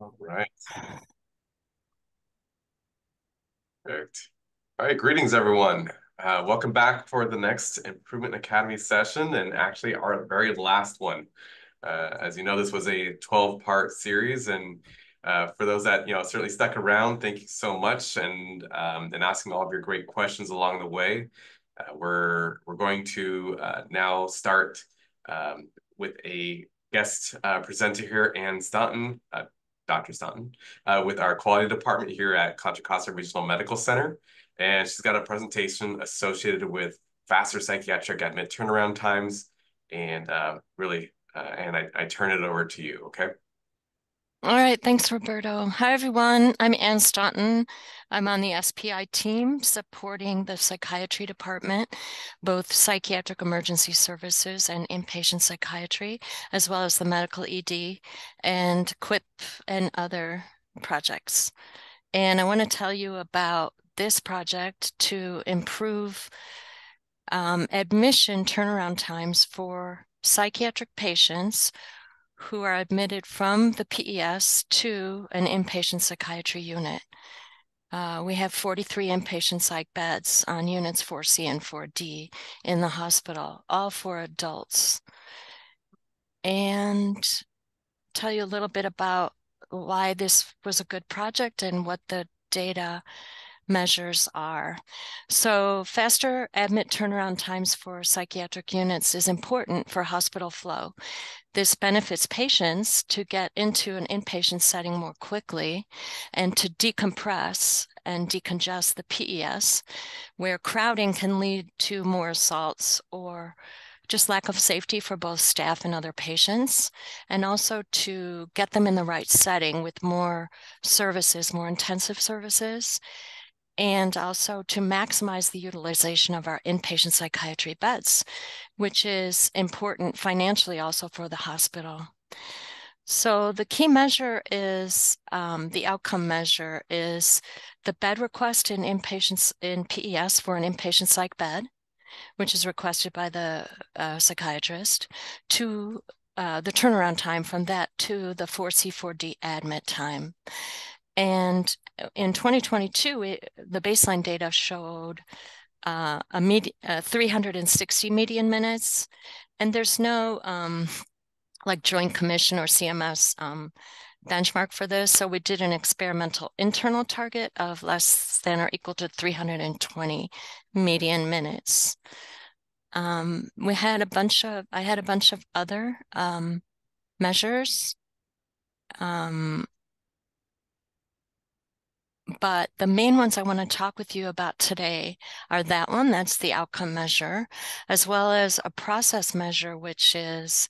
All right. Perfect. All right, greetings, everyone. Uh, welcome back for the next Improvement Academy session, and actually our very last one. Uh, as you know, this was a 12-part series, and uh, for those that you know certainly stuck around, thank you so much, and um, and asking all of your great questions along the way. Uh, we're we're going to uh, now start um, with a guest uh, presenter here, Ann Staunton, Dr. Staunton, uh, with our quality department here at Contra Costa Regional Medical Center. And she's got a presentation associated with faster psychiatric admit turnaround times. And uh, really, uh, and I, I turn it over to you, okay? All right, thanks, Roberto. Hi, everyone. I'm Ann Staunton. I'm on the SPI team supporting the psychiatry department, both psychiatric emergency services and inpatient psychiatry, as well as the medical ED and QIP and other projects. And I want to tell you about this project to improve um, admission turnaround times for psychiatric patients who are admitted from the PES to an inpatient psychiatry unit. Uh, we have 43 inpatient psych beds on units 4C and 4D in the hospital, all for adults. And tell you a little bit about why this was a good project and what the data measures are. So faster admit turnaround times for psychiatric units is important for hospital flow. This benefits patients to get into an inpatient setting more quickly and to decompress and decongest the PES, where crowding can lead to more assaults or just lack of safety for both staff and other patients, and also to get them in the right setting with more services, more intensive services, and also to maximize the utilization of our inpatient psychiatry beds, which is important financially also for the hospital. So the key measure is um, the outcome measure is the bed request in inpatients in PES for an inpatient psych bed, which is requested by the uh, psychiatrist, to uh, the turnaround time from that to the 4C4D admit time. And in 2022, it, the baseline data showed uh, a med- uh, 360 median minutes, and there's no um, like Joint Commission or CMS um, benchmark for this. So we did an experimental internal target of less than or equal to 320 median minutes. Um, we had a bunch of, I had a bunch of other um, measures. Um, but the main ones I want to talk with you about today are that one, that's the outcome measure, as well as a process measure, which is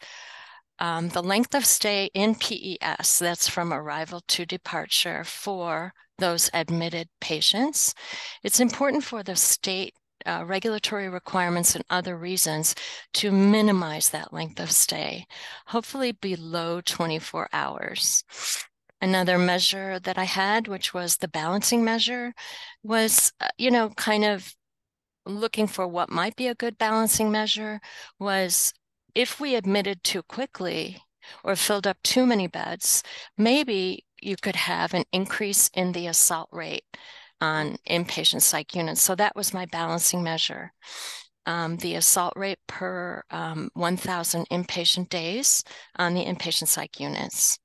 um, the length of stay in PES, that's from arrival to departure for those admitted patients. It's important for the state uh, regulatory requirements and other reasons to minimize that length of stay, hopefully below 24 hours. Another measure that I had, which was the balancing measure, was, uh, you know, kind of looking for what might be a good balancing measure was if we admitted too quickly or filled up too many beds, maybe you could have an increase in the assault rate on inpatient psych units. So that was my balancing measure. Um, the assault rate per um, 1,000 inpatient days on the inpatient psych units.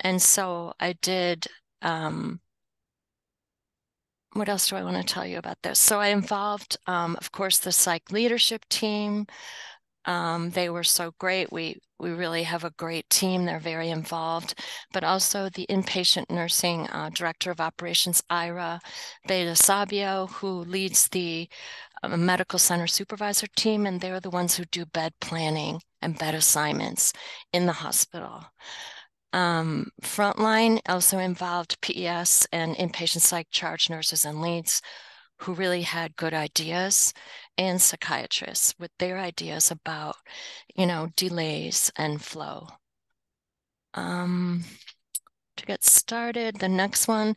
And so I did. Um, what else do I want to tell you about this? So I involved, um, of course, the psych leadership team. Um, they were so great. We we really have a great team. They're very involved, but also the inpatient nursing uh, director of operations, Ira Beta Sabio, who leads the uh, medical center supervisor team, and they're the ones who do bed planning and bed assignments in the hospital. Um, frontline also involved PES and inpatient psych charge nurses and leads who really had good ideas and psychiatrists with their ideas about, you know, delays and flow. Um, to get started, the next one,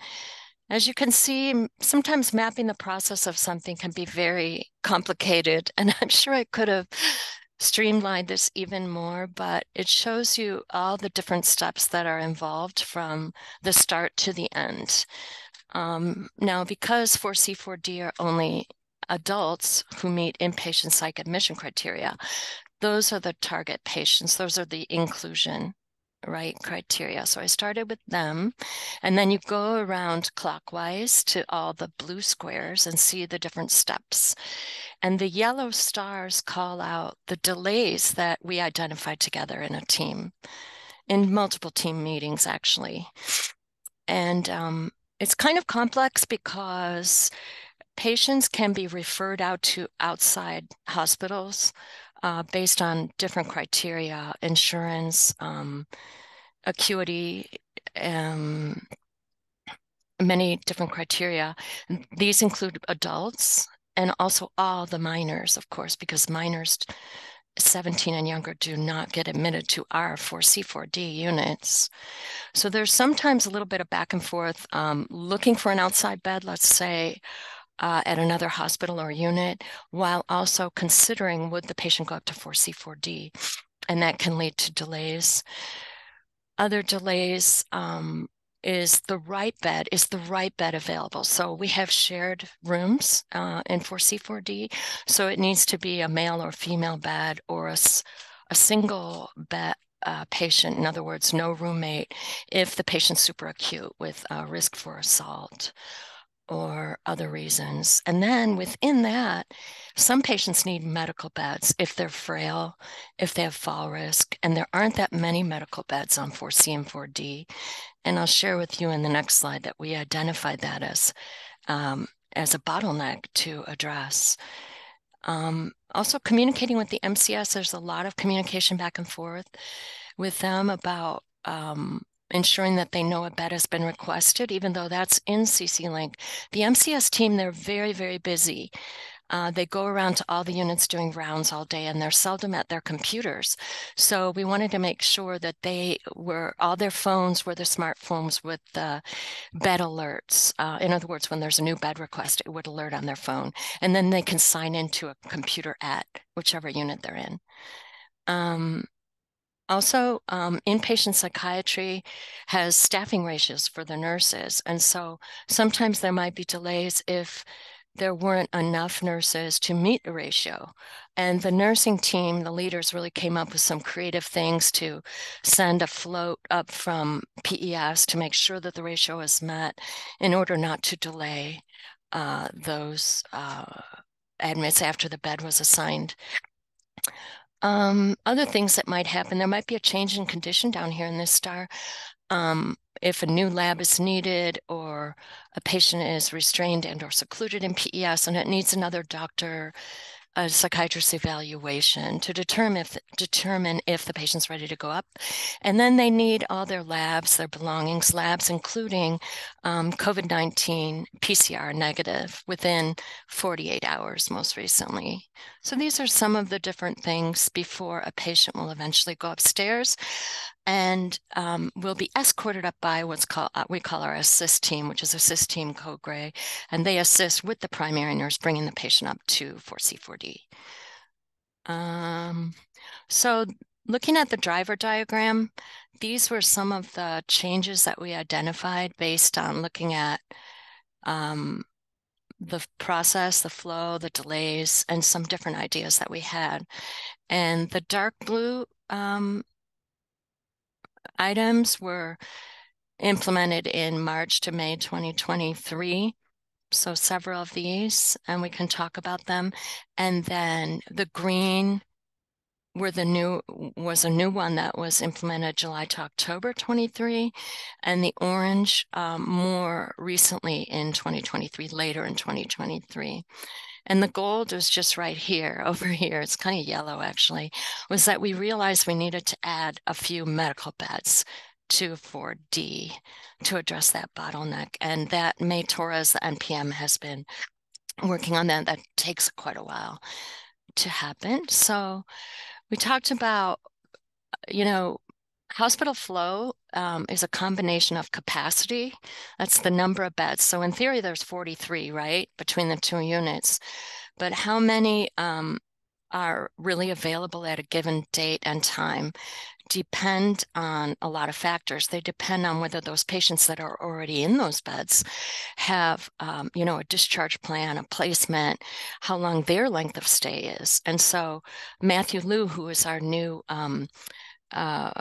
as you can see, sometimes mapping the process of something can be very complicated. And I'm sure I could have streamlined this even more, but it shows you all the different steps that are involved from the start to the end. Um, now, because 4C4D are only adults who meet inpatient psych admission criteria, those are the target patients. Those are the inclusion right criteria. So I started with them, and then you go around clockwise to all the blue squares and see the different steps. And the yellow stars call out the delays that we identified together in a team, in multiple team meetings, actually. And um, it's kind of complex because patients can be referred out to outside hospitals uh, based on different criteria, insurance, um, acuity, um, many different criteria. These include adults and also all the minors, of course, because minors 17 and younger do not get admitted to our 4C4D units. So there's sometimes a little bit of back and forth um, looking for an outside bed, let's say, uh, at another hospital or unit, while also considering would the patient go up to 4C4D, and that can lead to delays. Other delays um, is the right bed, is the right bed available? So we have shared rooms uh, in 4C4D, so it needs to be a male or female bed or a, a single bed, uh, patient, in other words, no roommate, if the patient's super acute with uh, risk for assault or other reasons. And then within that, some patients need medical beds if they're frail, if they have fall risk, and there aren't that many medical beds on 4C and 4D. And I'll share with you in the next slide that we identified that as, um, as a bottleneck to address. Um, also, communicating with the MCS, there's a lot of communication back and forth with them about um, ensuring that they know a bed has been requested, even though that's in CC-Link. The MCS team, they're very, very busy. Uh, they go around to all the units doing rounds all day and they're seldom at their computers. So we wanted to make sure that they were, all their phones were the smartphones with the bed alerts. Uh, in other words, when there's a new bed request, it would alert on their phone. And then they can sign into a computer at whichever unit they're in. Um, also, um, inpatient psychiatry has staffing ratios for the nurses. And so sometimes there might be delays if there weren't enough nurses to meet the ratio. And the nursing team, the leaders really came up with some creative things to send a float up from PES to make sure that the ratio is met in order not to delay uh, those uh, admits after the bed was assigned. Um, other things that might happen, there might be a change in condition down here in this star. Um, if a new lab is needed or a patient is restrained and or secluded in PES and it needs another doctor a psychiatrist evaluation to determine if determine if the patient's ready to go up, and then they need all their labs, their belongings, labs, including um, COVID nineteen PCR negative within forty eight hours, most recently. So these are some of the different things before a patient will eventually go upstairs and um, will be escorted up by what's called uh, we call our assist team, which is assist team code gray, and they assist with the primary nurse bringing the patient up to 4C4D. Um, so looking at the driver diagram, these were some of the changes that we identified based on looking at um, the process, the flow, the delays, and some different ideas that we had. And the dark blue um, items were implemented in March to May 2023. So several of these, and we can talk about them. And then the green were the new was a new one that was implemented July to October 23, and the orange um, more recently in 2023, later in 2023. And the gold was just right here, over here. It's kind of yellow actually, was that we realized we needed to add a few medical beds to 4D to address that bottleneck. And that May Torres, the NPM, has been working on that. That takes quite a while to happen. So we talked about, you know, hospital flow um, is a combination of capacity. That's the number of beds. So in theory, there's 43, right, between the two units. But how many um, are really available at a given date and time depend on a lot of factors. They depend on whether those patients that are already in those beds have, um, you know, a discharge plan, a placement, how long their length of stay is. And so Matthew Liu, who is our new um, uh,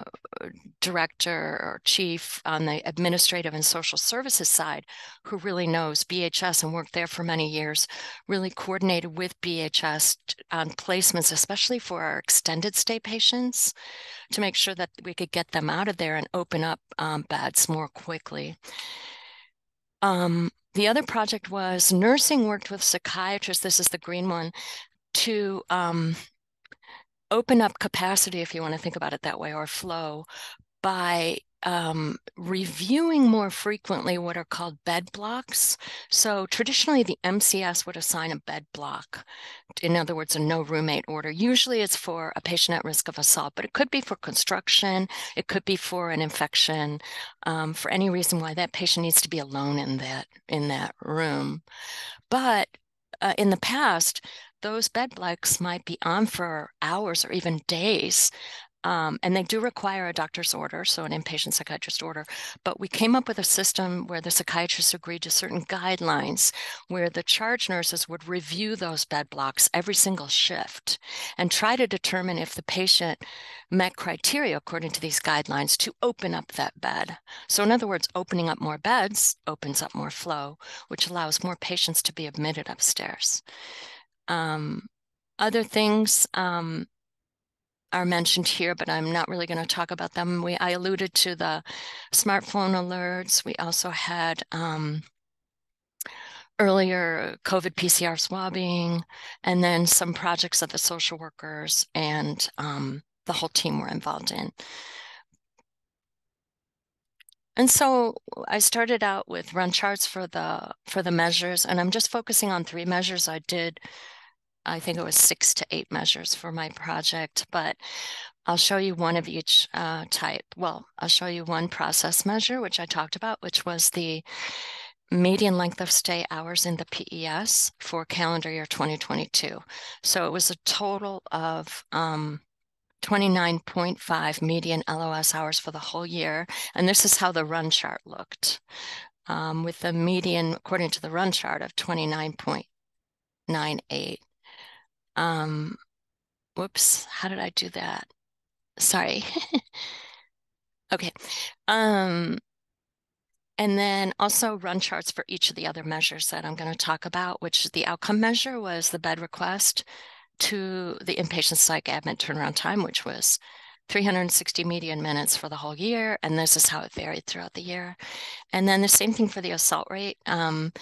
director or chief on the administrative and social services side who really knows BHS and worked there for many years, really coordinated with BHS on placements, especially for our extended stay patients, to make sure that we could get them out of there and open up um, beds more quickly. Um, the other project was nursing worked with psychiatrists. This is the green one to um, open up capacity, if you want to think about it that way, or flow by um, reviewing more frequently what are called bed blocks. So traditionally, the MCS would assign a bed block. In other words, a no roommate order. Usually it's for a patient at risk of assault, but it could be for construction. It could be for an infection, um, for any reason why that patient needs to be alone in that, in that room. But uh, in the past, those bed blocks might be on for hours or even days. Um, and they do require a doctor's order, so an inpatient psychiatrist order. But we came up with a system where the psychiatrists agreed to certain guidelines, where the charge nurses would review those bed blocks every single shift and try to determine if the patient met criteria according to these guidelines to open up that bed. So, in other words, opening up more beds opens up more flow, which allows more patients to be admitted upstairs. Um, other things um, are mentioned here, but I'm not really going to talk about them. We I alluded to the smartphone alerts. We also had um, earlier COVID PCR swabbing, and then some projects that the social workers and um, the whole team were involved in. And so I started out with run charts for the for the measures, and I'm just focusing on three measures. I did I think it was six to eight measures for my project, but I'll show you one of each uh, type. Well, I'll show you one process measure, which I talked about, which was the median length of stay hours in the PES for calendar year 2022. So it was a total of um, 29.5 median LOS hours for the whole year. And this is how the run chart looked um, with the median, according to the run chart, of 29.98 um, whoops, how did I do that? Sorry. okay. Um, and then also run charts for each of the other measures that I'm going to talk about, which the outcome measure was the bed request to the inpatient psych admit turnaround time, which was 360 median minutes for the whole year. And this is how it varied throughout the year. And then the same thing for the assault rate, um,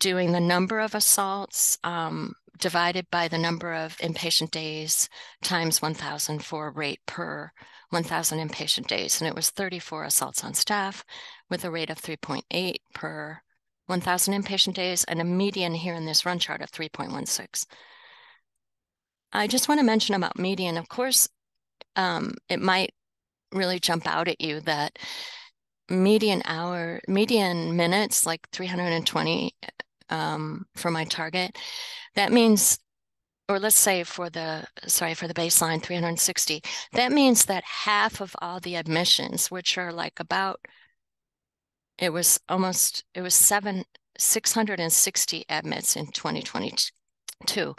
doing the number of assaults um, divided by the number of inpatient days times 1,000 for rate per 1,000 inpatient days. And it was 34 assaults on staff with a rate of 3.8 per 1,000 inpatient days and a median here in this run chart of 3.16. I just want to mention about median. Of course, um, it might really jump out at you that median hour, median minutes, like 320 um, for my target, that means, or let's say for the, sorry, for the baseline 360, that means that half of all the admissions, which are like about, it was almost, it was seven, 660 admits in 2022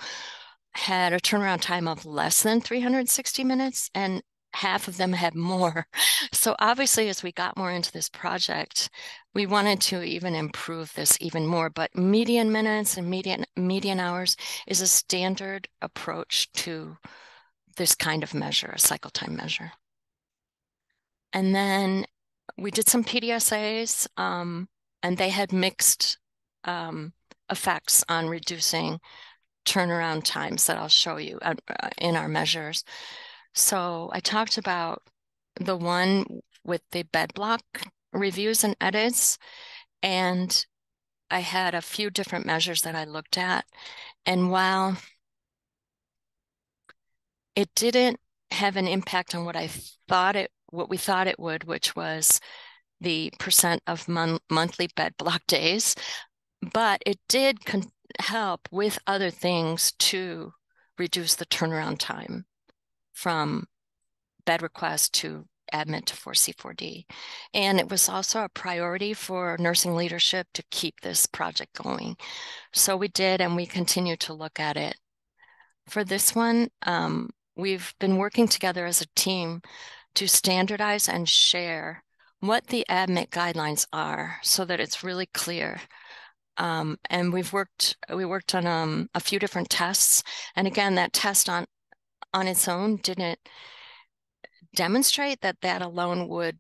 had a turnaround time of less than 360 minutes and half of them had more. So obviously, as we got more into this project, we wanted to even improve this even more. But median minutes and median median hours is a standard approach to this kind of measure, a cycle time measure. And then we did some PDSAs, um, and they had mixed um, effects on reducing turnaround times that I'll show you uh, in our measures. So I talked about the one with the bed block reviews and edits, and I had a few different measures that I looked at. And while it didn't have an impact on what I thought it, what we thought it would, which was the percent of mon- monthly bed block days, but it did con- help with other things to reduce the turnaround time from bed request to admit to 4C4D. And it was also a priority for nursing leadership to keep this project going. So we did, and we continue to look at it. For this one, um, we've been working together as a team to standardize and share what the ADMIT guidelines are so that it's really clear. Um, and we've worked we worked on um, a few different tests, and again, that test on on its own didn't demonstrate that that alone would,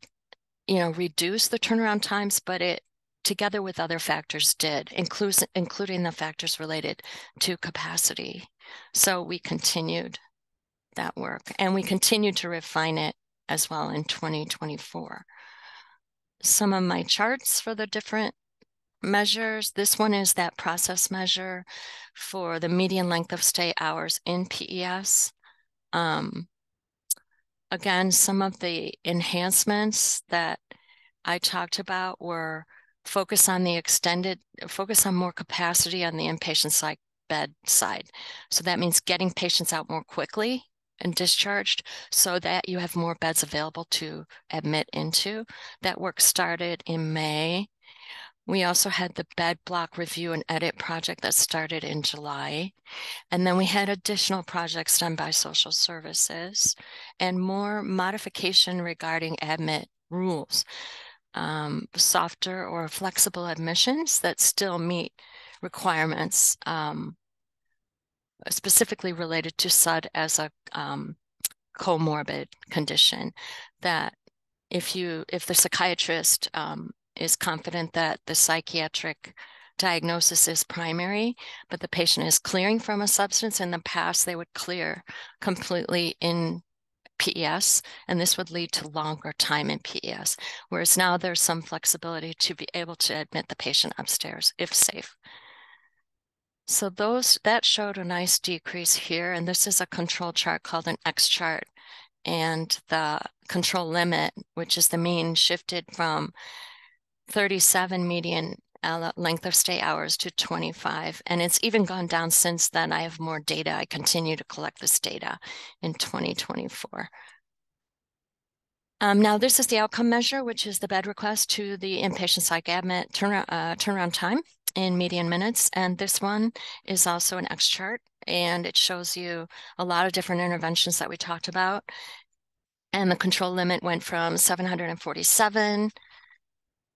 you know, reduce the turnaround times, but it together with other factors did, includes, including the factors related to capacity. So we continued that work and we continued to refine it as well in 2024. Some of my charts for the different measures. This one is that process measure for the median length of stay hours in PES. Um, again, some of the enhancements that I talked about were focus on the extended, focus on more capacity on the inpatient psych bed side. So that means getting patients out more quickly and discharged so that you have more beds available to admit into. That work started in May. We also had the bed block review and edit project that started in July. And then we had additional projects done by social services and more modification regarding admit rules, um, softer or flexible admissions that still meet requirements um, specifically related to SUD as a um, comorbid condition that if you if the psychiatrist um, is confident that the psychiatric diagnosis is primary, but the patient is clearing from a substance. In the past, they would clear completely in PES, and this would lead to longer time in PES. Whereas now there's some flexibility to be able to admit the patient upstairs if safe. So those that showed a nice decrease here, and this is a control chart called an X chart, and the control limit, which is the mean, shifted from 37 median length of stay hours to 25. And it's even gone down since then. I have more data. I continue to collect this data in 2024. Um, now, this is the outcome measure, which is the bed request to the inpatient psych admit uh, turnaround time in median minutes. And this one is also an X chart, and it shows you a lot of different interventions that we talked about. And the control limit went from 747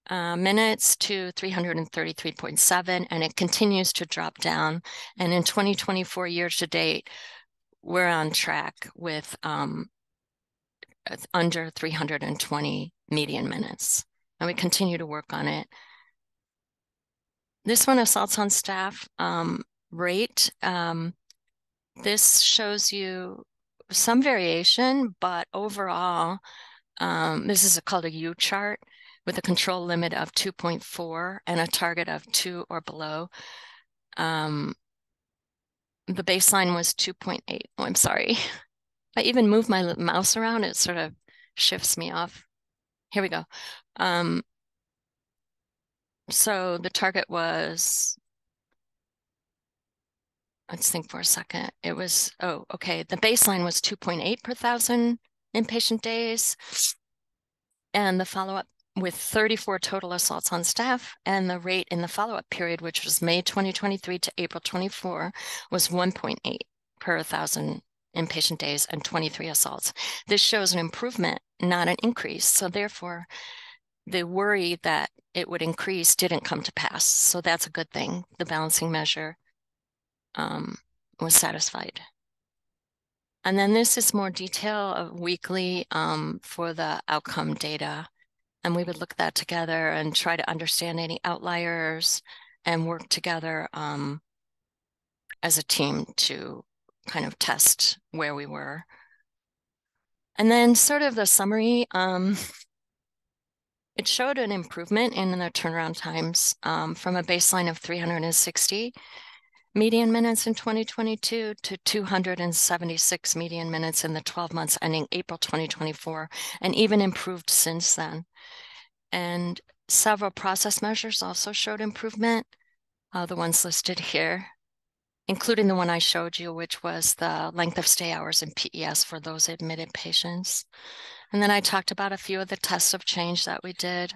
uh, minutes to 333.7, and it continues to drop down. And in 2024 year to date, we're on track with um, under 320 median minutes, and we continue to work on it. This one, assaults on staff um, rate. Um, this shows you some variation, but overall, um, this is a, called a U chart with a control limit of 2.4 and a target of 2 or below. Um, the baseline was 2.8. Oh, I'm sorry. I even move my mouse around, it sort of shifts me off. Here we go. Um, so the target was, let's think for a second. It was, oh, okay. The baseline was 2.8 per thousand inpatient days. And the follow-up with 34 total assaults on staff, and the rate in the follow-up period, which was May 2023 to April 24, was 1.8 per 1,000 inpatient days and 23 assaults. This shows an improvement, not an increase. So therefore, the worry that it would increase didn't come to pass. So that's a good thing. The balancing measure um, was satisfied. And then this is more detail of weekly um, for the outcome data. And we would look at that together and try to understand any outliers and work together um, as a team to kind of test where we were. And then sort of the summary, um, it showed an improvement in the turnaround times um, from a baseline of 360 median minutes in 2022 to 276 median minutes in the 12 months ending April 2024, and even improved since then. And several process measures also showed improvement, uh, the ones listed here. including the one I showed you, which was the length of stay hours in PES for those admitted patients. And then I talked about a few of the tests of change that we did.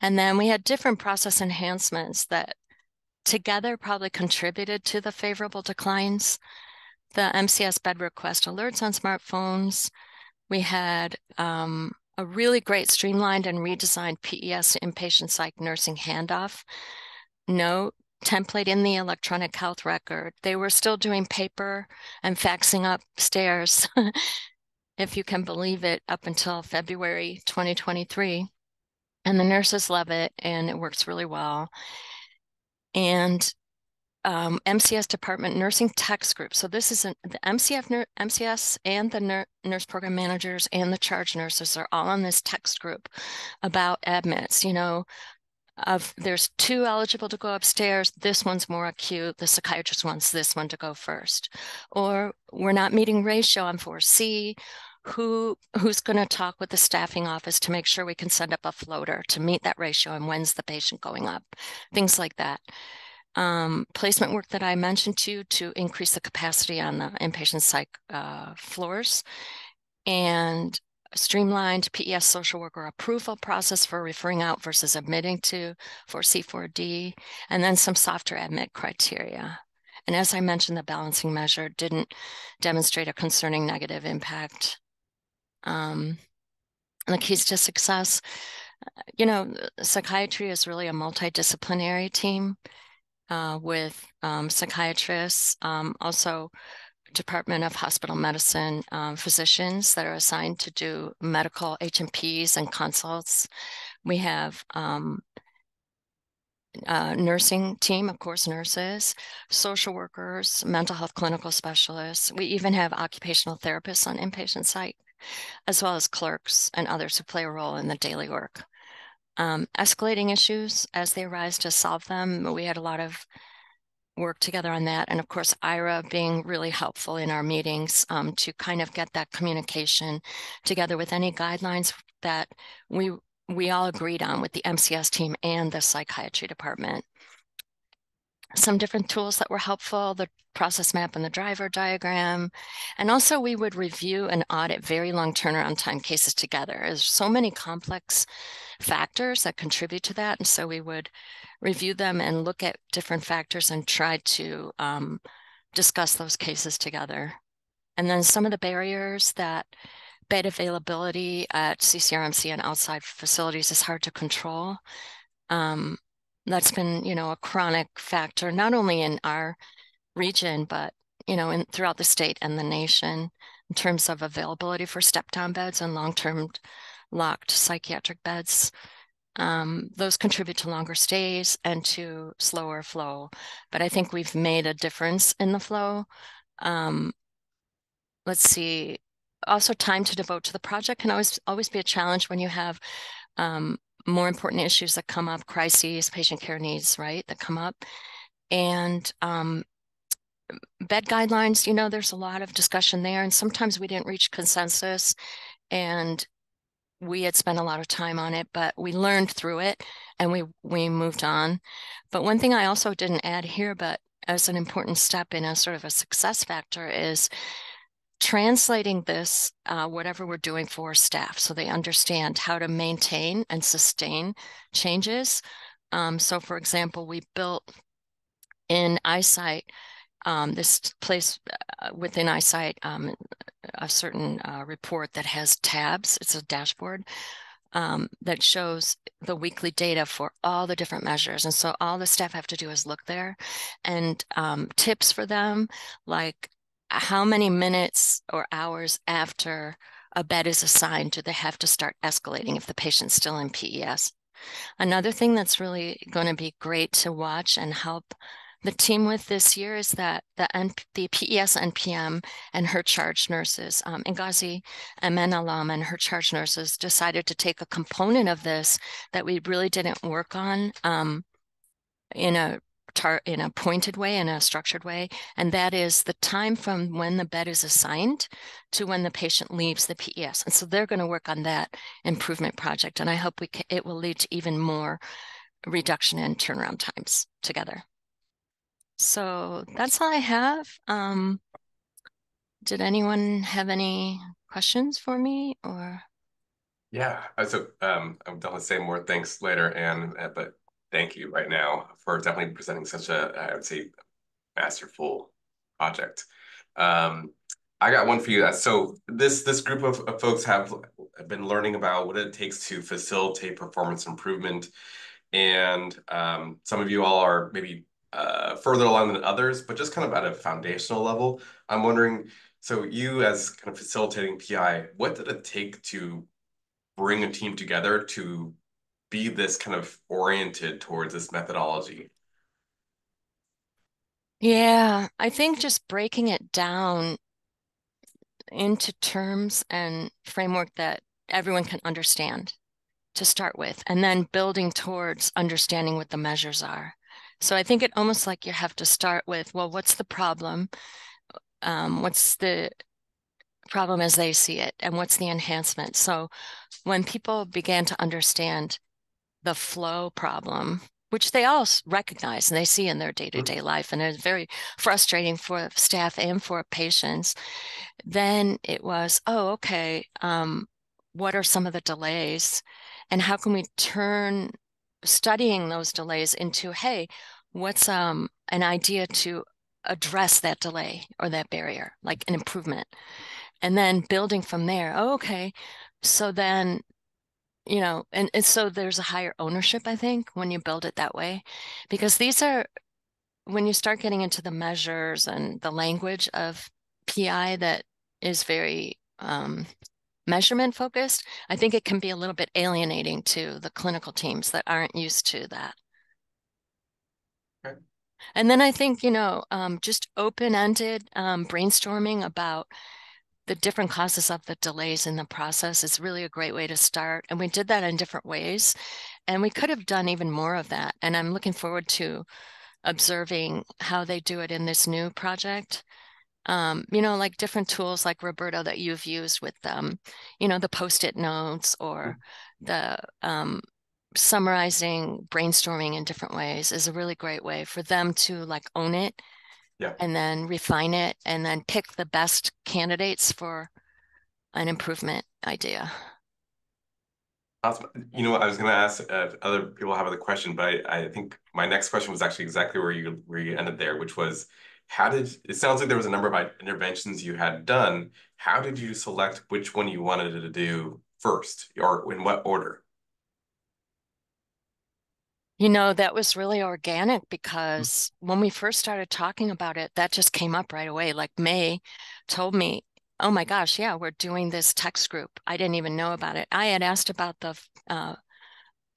And then we had different process enhancements that together probably contributed to the favorable declines. The MCS bed request alerts on smartphones. We had um, a really great streamlined and redesigned PES inpatient psych nursing handoff No template in the electronic health record. They were still doing paper and faxing upstairs, if you can believe it, up until February 2023. And the nurses love it and it works really well. And um, MCS Department Nursing Text Group. So this is an, the MCF, MCS and the ner nurse program managers and the charge nurses are all on this text group about admits. You know, of there's two eligible to go upstairs. This one's more acute. The psychiatrist wants this one to go first. Or we're not meeting ratio on 4c who who's going to talk with the staffing office to make sure we can send up a floater to meet that ratio and when's the patient going up? Things like that um, placement work that i mentioned to you to increase the capacity on the inpatient psych uh, floors and streamlined PES social worker approval process for referring out versus admitting to 4C4D, and then some softer admit criteria. And as I mentioned, the balancing measure didn't demonstrate a concerning negative impact. Um, the keys to success, you know, psychiatry is really a multidisciplinary team uh, with um, psychiatrists, um, also Department of Hospital Medicine um, physicians that are assigned to do medical H&Ps consults. We have um, nursing team, of course, nurses, social workers, mental health clinical specialists. We even have occupational therapists on inpatient psych, as well as clerks and others who play a role in the daily work. Um, escalating issues as they arise to solve them. We had a lot of work together on that. And of course, Ira being really helpful in our meetings um, to kind of get that communication together with any guidelines that we we all agreed on with the MCS team and the psychiatry department. Some different tools that were helpful, the process map and the driver diagram. And also we would review and audit very long turnaround time cases together. There's so many complex factors that contribute to that. And so we would review them and look at different factors and try to um, discuss those cases together. And then some of the barriers that bed availability at CCRMC and outside facilities is hard to control. Um, that's been, you know, a chronic factor, not only in our region, but, you know, in throughout the state and the nation in terms of availability for step-down beds and long-term locked psychiatric beds. Um, those contribute to longer stays and to slower flow. But I think we've made a difference in the flow. Um, let's see. Also, time to devote to the project can always always be a challenge when you have um, more important issues that come up, crises, patient care needs, right, that come up. And um, bed guidelines, you know, there's a lot of discussion there, and sometimes we didn't reach consensus. And we had spent a lot of time on it, but we learned through it and we we moved on. But one thing I also didn't add here, but as an important step in a sort of a success factor is translating this, uh, whatever we're doing for staff, so they understand how to maintain and sustain changes. Um, so, for example, we built in eyesight. um, this place uh, within eyesight um, a certain uh, report that has tabs. It's a dashboard um, that shows the weekly data for all the different measures. And so all the staff have to do is look there and um, tips for them, like how many minutes or hours after a bed is assigned do they have to start escalating if the patient's still in PES. Another thing that's really going to be great to watch and help the team with this year is that the, the PES NPM and her charge nurses, um, Ngazi Amenalam and her charge nurses decided to take a component of this that we really didn't work on um, in a tar in a pointed way, in a structured way, and that is the time from when the bed is assigned to when the patient leaves the PES. And so they're going to work on that improvement project, and I hope we it will lead to even more reduction in turnaround times together. So that's all I have. Um, did anyone have any questions for me or? Yeah, so um, I'll say more thanks later, and uh, but thank you right now for definitely presenting such a, I would say, masterful project. Um, I got one for you. So this this group of, of folks have been learning about what it takes to facilitate performance improvement, and um, some of you all are maybe uh, further along than others, but just kind of at a foundational level. I'm wondering, so you as kind of facilitating PI, what did it take to bring a team together to be this kind of oriented towards this methodology? Yeah, I think just breaking it down into terms and framework that everyone can understand to start with, and then building towards understanding what the measures are. So I think it almost like you have to start with, well, what's the problem? Um, what's the problem as they see it, and what's the enhancement? So when people began to understand the flow problem, which they all recognize and they see in their day-to-day mm-hmm. life, and it's very frustrating for staff and for patients, then it was, oh, okay, um, what are some of the delays? And how can we turn studying those delays into, hey, what's um, an idea to address that delay or that barrier, like an improvement? And then building from there, oh, okay, so then you know and, and so there's a higher ownership i think when you build it that way because these are when you start getting into the measures and the language of pi that is very um, measurement focused i think it can be a little bit alienating to the clinical teams that aren't used to that okay. and then i think you know um, just open-ended um, brainstorming about the different causes of the delays in the process is really a great way to start. And we did that in different ways. And we could have done even more of that. And I'm looking forward to observing how they do it in this new project. Um, you know, like different tools like Roberto that you've used with them, you know, the post-it notes or mm-hmm. the um, summarizing brainstorming in different ways is a really great way for them to like own it yeah. and then refine it and then pick the best candidates for an improvement idea. Awesome. You know, I was going to ask uh, other people have other question, but I, I think my next question was actually exactly where you where you ended there, which was how did it sounds like there was a number of interventions you had done. How did you select which one you wanted to do first, or in what order? You know, that was really organic mm. because when we first started talking about it, that just came up right away. Like May told me, oh my gosh, yeah, we're doing this text group. I didn't even know about it. I had asked about the uh,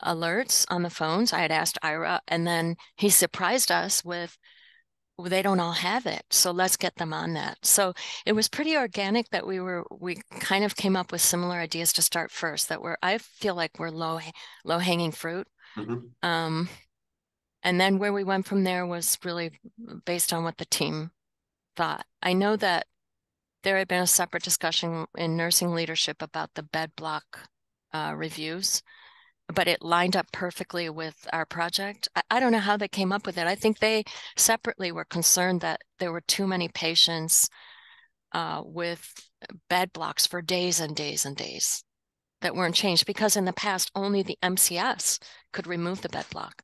alerts on the phones. I had asked Ira, and then he surprised us with, well, they don't all have it. So let's get them on that. So it was pretty organic that we were, we kind of came up with similar ideas to start first that were, I feel like we're low, low hanging fruit Mm-hmm. Um, and then where we went from there was really based on what the team thought. I know that there had been a separate discussion in nursing leadership about the bed block uh, reviews, but it lined up perfectly with our project. I, I, don't know how they came up with it. I think they separately were concerned that there were too many patients uh, with bed blocks for days and days and days that weren't changed because in the past only the MCS could remove the bed block.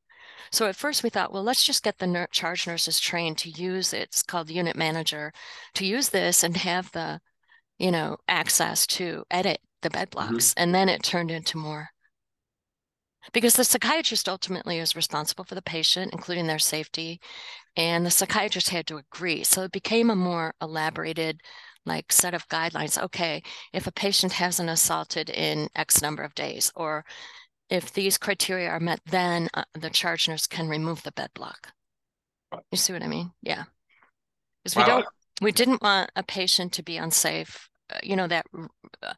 So at first we thought, well, let's just get the charge nurses trained to use it. It's called unit manager to use this and have the, you know, access to edit the bed mm-hmm. blocks. Mm-hmm. And then it turned into more because the psychiatrist ultimately is responsible for the patient, including their safety, and the psychiatrist had to agree. So it became a more elaborated like set of guidelines. Okay, if a patient hasn't assaulted in X number of days, or if these criteria are met, then uh, the charge nurse can remove the bed block. You see what I mean? Yeah. Because wow. we don't, we didn't want a patient to be unsafe. Uh, you know that, uh,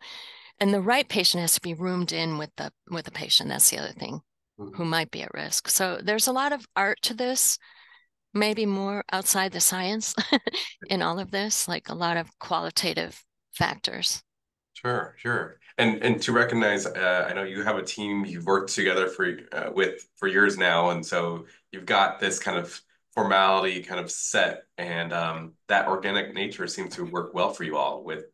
and the right patient has to be roomed in with the with the patient. That's the other thing, mm-hmm. who might be at risk. So there's a lot of art to this maybe more outside the science in all of this, like a lot of qualitative factors. Sure, sure. And and to recognize, uh, I know you have a team you've worked together for uh, with for years now, and so you've got this kind of formality kind of set, and um, that organic nature seems to work well for you all with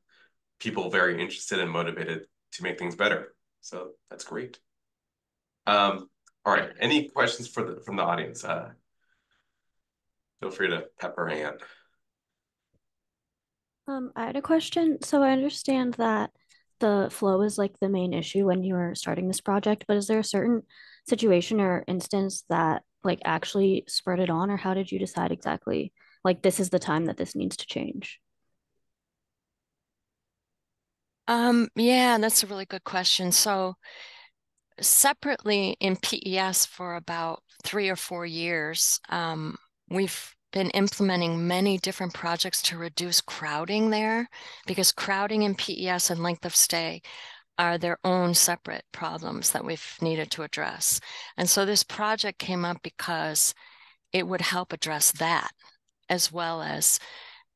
people very interested and motivated to make things better. So that's great. Um, all right, any questions for the from the audience? Uh, feel free to pepper hand. Um, I had a question. So I understand that the flow is like the main issue when you were starting this project, but is there a certain situation or instance that like actually spurred it on, or how did you decide exactly like this is the time that this needs to change? Um, yeah, that's a really good question. So separately in PES for about three or four years, um, we've been implementing many different projects to reduce crowding there because crowding in PES and length of stay are their own separate problems that we've needed to address. And so this project came up because it would help address that as well as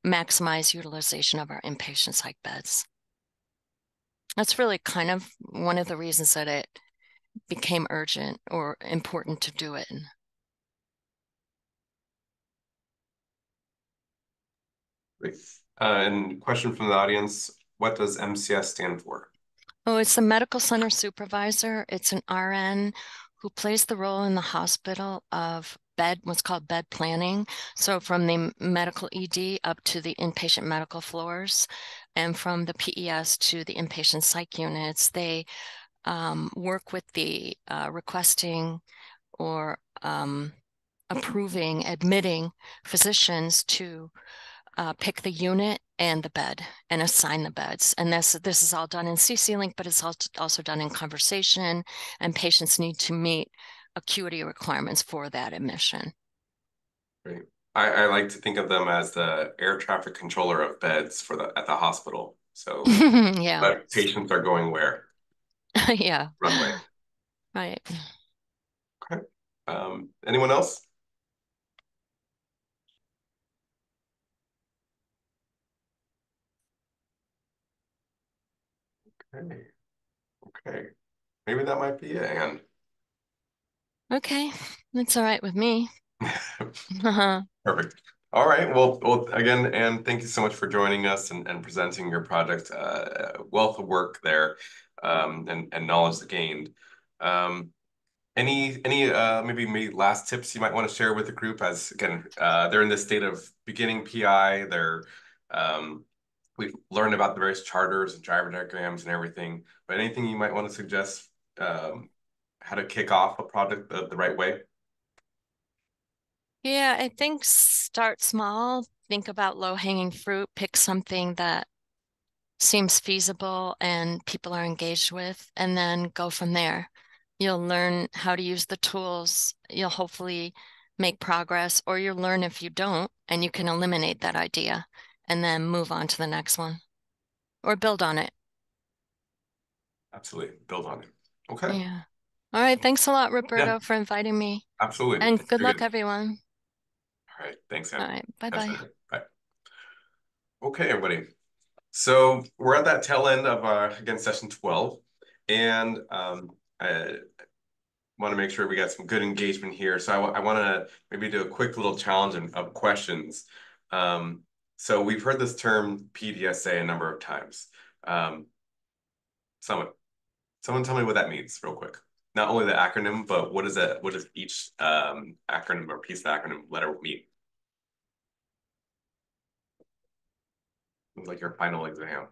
maximize utilization of our inpatient psych beds. That's really kind of one of the reasons that it became urgent or important to do it. Great. Uh, and question from the audience, what does MCS stand for? Oh, it's the medical center supervisor. It's an RN who plays the role in the hospital of bed, what's called bed planning. So from the medical ED up to the inpatient medical floors and from the PES to the inpatient psych units, they um, work with the uh, requesting or um, approving, admitting physicians to uh, pick the unit and the bed and assign the beds. And this, this is all done in CC-Link, but it's also done in conversation and patients need to meet acuity requirements for that admission. Great. I, I like to think of them as the air traffic controller of beds for the at the hospital. So yeah, but patients are going where? yeah. Runway. Right. Okay. Um, anyone else? Okay. Okay. Maybe that might be it, Anne. Okay. That's all right with me. uh-huh. Perfect. All right. Well, well, again, Anne, thank you so much for joining us and, and presenting your project. Uh, wealth of work there um, and, and knowledge gained. Um, any any uh, maybe maybe last tips you might want to share with the group as again uh, they're in this state of beginning PI. They're um, we've learned about the various charters and driver diagrams and everything. But anything you might want to suggest um, how to kick off a project the, the right way? Yeah, I think start small. Think about low hanging fruit. Pick something that seems feasible and people are engaged with, and then go from there. You'll learn how to use the tools. You'll hopefully make progress, or you'll learn if you don't, and you can eliminate that idea and then move on to the next one or build on it. Absolutely. Build on it. Okay. Yeah. All right. Thanks a lot, Roberto, yeah. for inviting me. Absolutely. And good luck, everyone. All right. Thanks, Anne. All right. Bye-bye. Bye. Okay, everybody. So we're at that tail end of our, again, session 12. And um, I want to make sure we got some good engagement here. So I, I want to maybe do a quick little challenge of, of questions. Um, so we've heard this term PDSA a number of times. Um, someone, someone tell me what that means real quick. Not only the acronym, but what is it? What does each um, acronym or piece of acronym letter mean? like your final exam.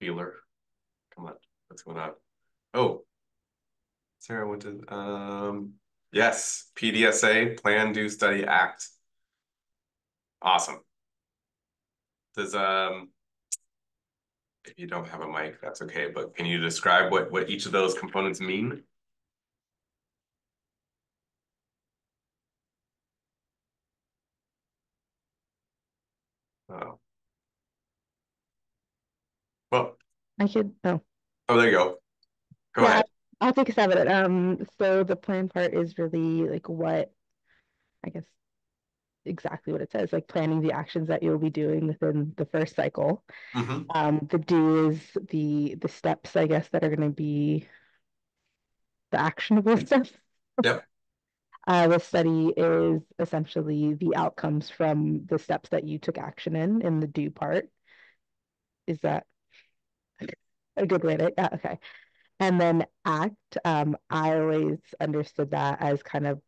Feeler. Come on, what's going on? Oh, Sarah went to, um, yes, PDSA, Plan, Do, Study, Act. Awesome. Does, um, if you don't have a mic, that's okay, but can you describe what, what each of those components mean? Oh. Well, I could, oh, oh, there you go. Go yeah, ahead. I'll take a stab at it. Um, so the plan part is really like what, I guess, exactly what it says, like planning the actions that you'll be doing within the first cycle. Mhm. Um, the do is the the steps, I guess, that are going to be the actionable stuff. Yep. Uh, the study is essentially the outcomes from the steps that you took action in in the do part. Is that a good way to? Yeah, okay. And then act, um, I always understood that as kind of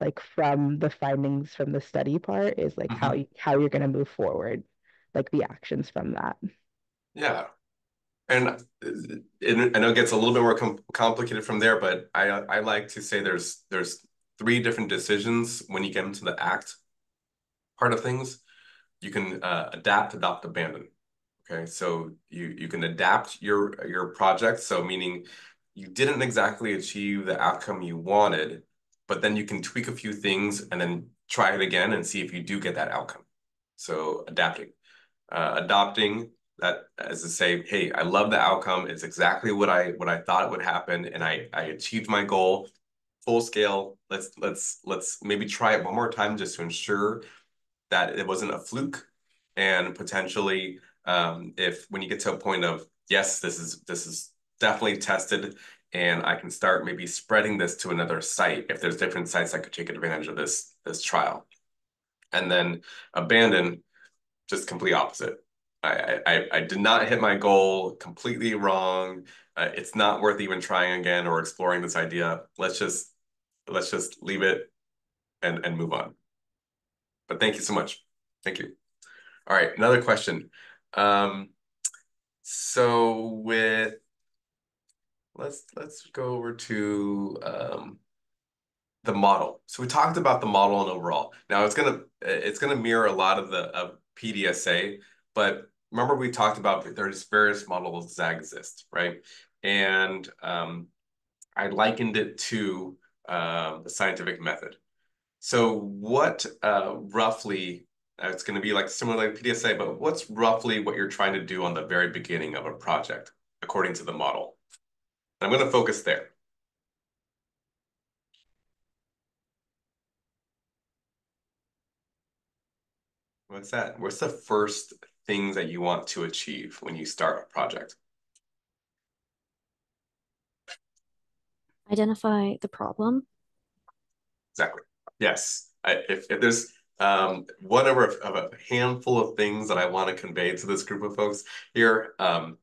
like from the findings from the study part is like how Mhm. you, how you're going to move forward, like the actions from that. Yeah. And uh, it, I know it gets a little bit more com complicated from there, but I I like to say there's there's three different decisions when you get into the act part of things. You can uh, adapt, adopt, abandon. Okay, so you you can adapt your your project. So meaning you didn't exactly achieve the outcome you wanted, but then you can tweak a few things and then try it again and see if you do get that outcome. So adapting, uh, adopting that as to say, hey, I love the outcome. It's exactly what I what I thought would happen, and I I achieved my goal full scale. Let's let's let's maybe try it one more time just to ensure that it wasn't a fluke, and potentially um, if when you get to a point of yes, this is this is definitely tested, and I can start maybe spreading this to another site if there's different sites that could take advantage of this this trial, and then abandon, just complete opposite. I, I, I did not hit my goal completely wrong. Uh, it's not worth even trying again or exploring this idea. Let's just let's just leave it and and move on. But thank you so much. Thank you. All right, another question. Um, so with let's let's go over to um, the model. So we talked about the model and overall. Now it's gonna it's gonna mirror a lot of the of PDSA, but remember we talked about there's various models that exist, right? And um, I likened it to uh, the scientific method. So what uh, roughly Uh, it's going to be like similar like PDSA, but what's roughly what you're trying to do on the very beginning of a project according to the model? I'm going to focus there. What's that? What's the first thing that you want to achieve when you start a project? Identify the problem. Exactly. Yes. I, if, if there's um, whatever of, a handful of things that I want to convey to this group of folks here, um,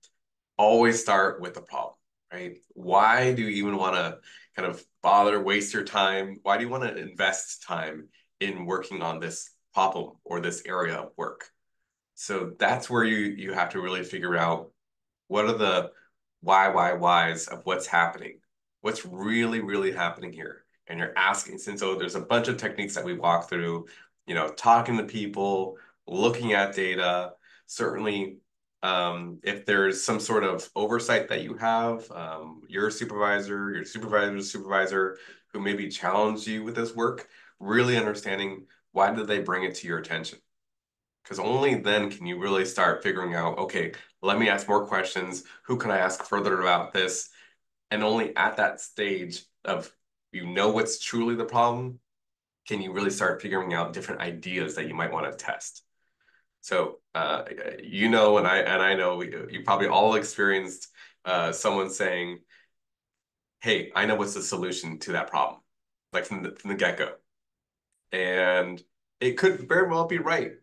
always start with the problem, right? Why do you even want to kind of bother, waste your time? Why do you want to invest time in working on this problem or this area of work? So that's where you you have to really figure out what are the why, why, whys of what's happening. What's really, really happening here? And you're asking, since so there's a bunch of techniques that we walk through, you know, talking to people, looking at data, certainly um, if there's some sort of oversight that you have, um, your supervisor, your supervisor's supervisor, who maybe challenged you with this work, really understanding why did they bring it to your attention? Because only then can you really start figuring out, okay, let me ask more questions. Who can I ask further about this? And only at that stage of you know what's truly the problem, can you really start figuring out different ideas that you might want to test. So uh, you know, and I and I know we, you probably all experienced uh, someone saying, "Hey, I know what's the solution to that problem," like from the from the get go, and it could very well be right,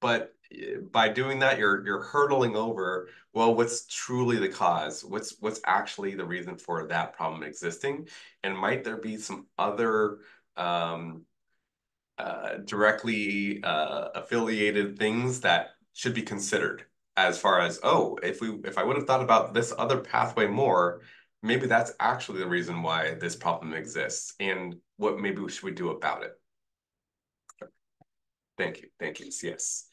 but eh, by doing that, you're you're hurdling over well, what's truly the cause? What's what's actually the reason for that problem existing, and might there be some other um, uh, directly uh, affiliated things that should be considered as far as oh if we if I would have thought about this other pathway more maybe that's actually the reason why this problem exists and what maybe we should we do about it. Thank you thank you yes.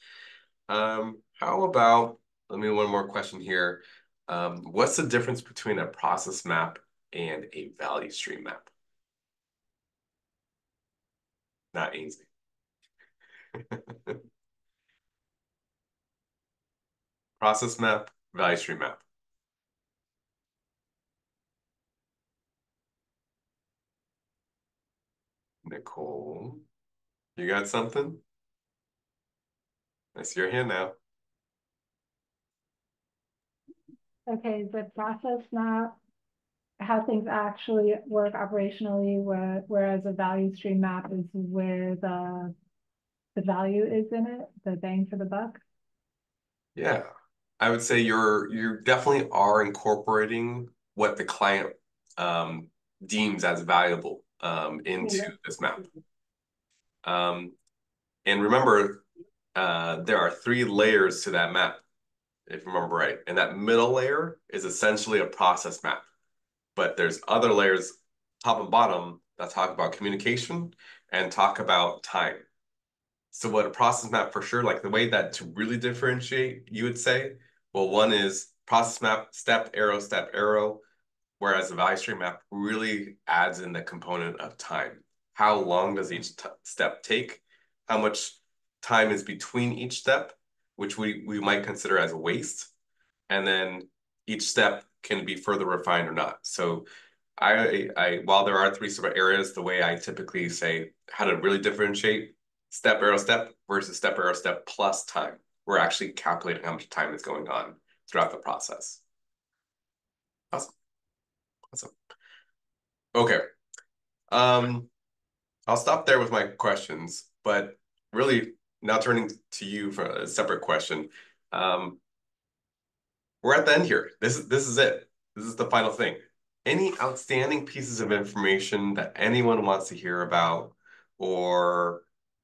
Um how about let me one more question here. Um what's the difference between a process map and a value stream map not easy Process map, value stream map. Nicole, you got something? I see your hand now. Okay, the process map how things actually work operationally, where, whereas a value stream map is where the the value is in it, the bang for the buck? Yeah, I would say you're you definitely are incorporating what the client um, deems as valuable um, into yeah. this map. Um, and remember, uh, there are three layers to that map, if you remember right. And that middle layer is essentially a process map. But there's other layers, top and bottom, that talk about communication and talk about time. So what a process map for sure, like the way that to really differentiate, you would say, well, one is process map, step, arrow, step, arrow, whereas the value stream map really adds in the component of time. How long does each step take? How much time is between each step, which we, we might consider as a waste. And then each step can be further refined or not. So I, I while there are three of areas, the way I typically say how to really differentiate step arrow step versus step arrow step plus time. We're actually calculating how much time is going on throughout the process. Awesome. Awesome. Okay. Um, I'll stop there with my questions, but really now turning to you for a separate question. Um, we're at the end here. This is this is it. This is the final thing. Any outstanding pieces of information that anyone wants to hear about, or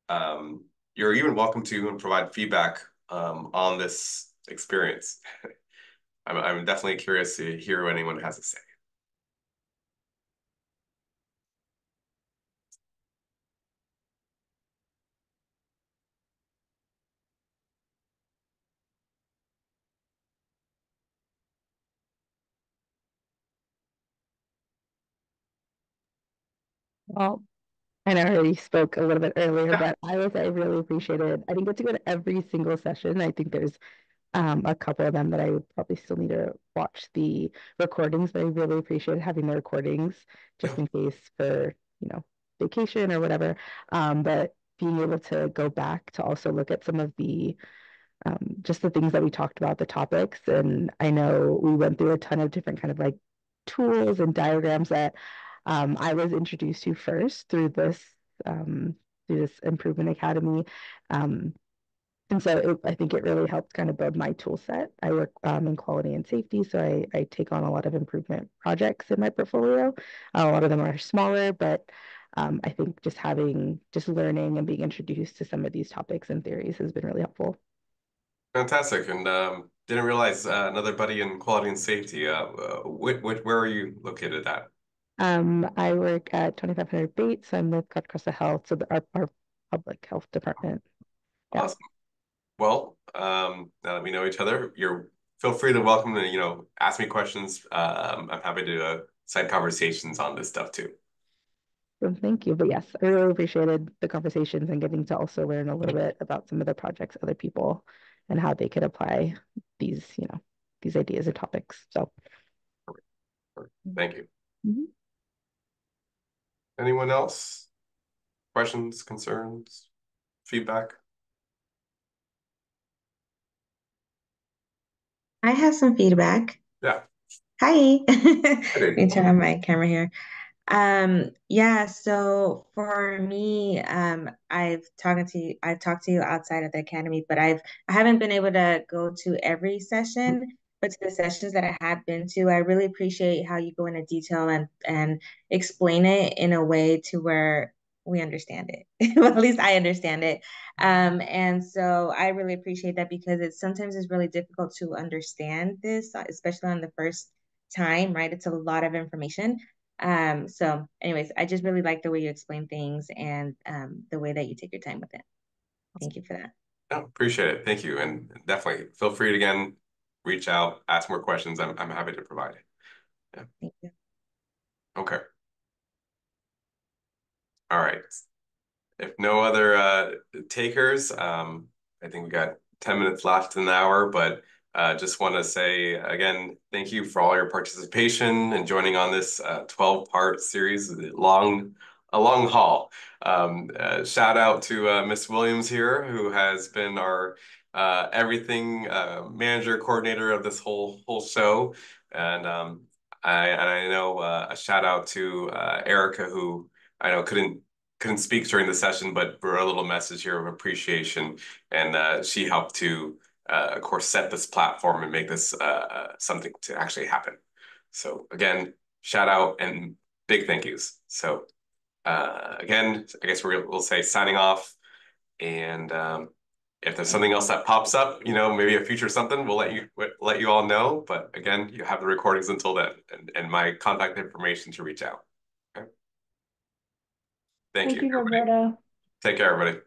um, you're even welcome to and provide feedback um, on this experience. I'm, I'm definitely curious to hear what anyone has to say. Well, and I already spoke a little bit earlier, but I was I really appreciated. I didn't get to go to every single session. I think there's um, a couple of them that I would probably still need to watch the recordings, but I really appreciated having the recordings just in case for you know vacation or whatever. Um, but being able to go back to also look at some of the um, just the things that we talked about, the topics, and I know we went through a ton of different kind of like tools and diagrams that um, I was introduced to first through this um, through this improvement academy. Um, and so it, I think it really helped kind of build my tool set. I work um, in quality and safety, so I, I take on a lot of improvement projects in my portfolio. Uh, a lot of them are smaller, but um, I think just having, just learning and being introduced to some of these topics and theories has been really helpful. Fantastic. And um, didn't realize uh, another buddy in quality and safety. Uh, uh, wh wh where are you located at? Um, I work at 2500 Bates. I'm with Costa Health, so the, our, our public health department. Yeah. Awesome. Well, um, now that we know each other, you're feel free to welcome to, you know, ask me questions. Um, I'm happy to uh, side conversations on this stuff too. Well, thank you. But yes, I really appreciated the conversations and getting to also learn a little bit about some of the projects, other people, and how they could apply these, you know, these ideas or topics. So, thank you. Mm -hmm. Anyone else? Questions, concerns, feedback? I have some feedback. Yeah. Hi. Let me turn on my camera here. Um, yeah, so for me, um, I've talked to you, I've talked to you outside of the academy, but I've I haven't been able to go to every session but to the sessions that I have been to, I really appreciate how you go into detail and and explain it in a way to where we understand it. well, at least I understand it. Um, and so I really appreciate that because it sometimes is really difficult to understand this, especially on the first time, right? It's a lot of information. Um, so anyways, I just really like the way you explain things and um, the way that you take your time with it. Thank you for that. No, appreciate it. Thank you. And definitely feel free to again reach out, ask more questions. I'm, I'm happy to provide. it. Yeah. Thank you. Okay. All right. If no other uh, takers, um, I think we got 10 minutes left in the hour, but uh, just want to say again, thank you for all your participation and joining on this uh, 12 part series, long, a long haul. Um, uh, shout out to uh, Miss Williams here, who has been our uh, everything uh, manager coordinator of this whole whole show and um, I and I know uh, a shout out to uh, Erica who I know couldn't couldn't speak during the session, but wrote a little message here of appreciation, and uh, she helped to, uh, of course, set this platform and make this uh, something to actually happen. So again, shout out and big thank yous. So uh, again, I guess we will say signing off, and um, if there's something else that pops up, you know, maybe a future something, we'll let you let you all know. But again, you have the recordings until then, and, and my contact information to reach out. Okay. Thank, Thank you. you, Roberta. Take care, everybody.